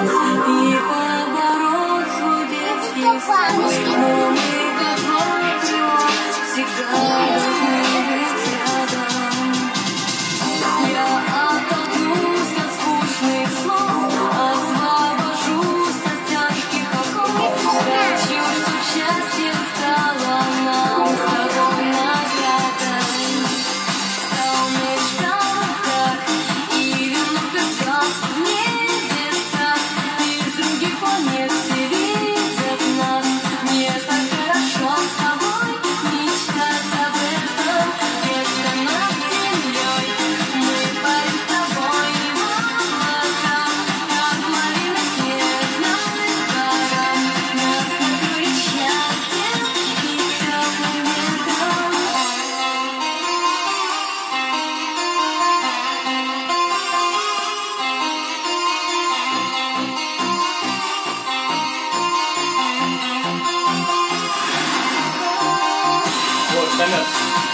一把把火，点起。Send.